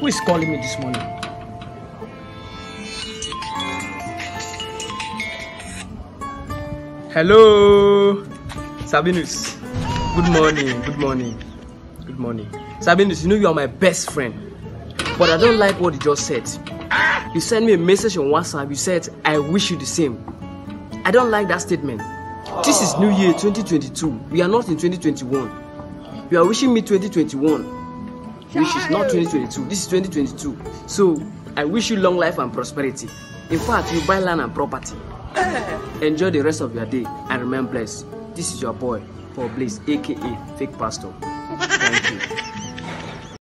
Who is calling me this morning? Hello, Sabinus. Good morning. Good morning. Good morning. Sabinus, you know you are my best friend, but I don't like what you just said. You sent me a message on WhatsApp. You said, I wish you the same. I don't like that statement. This is New Year 2022. We are not in 2021. You are wishing me 2021. Which is not 2022. This is 2022. So I wish you long life and prosperity. In fact, you buy land and property. Eh. Enjoy the rest of your day and remain blessed. This is your boy, Paul Blaze, aka Fake Pastor.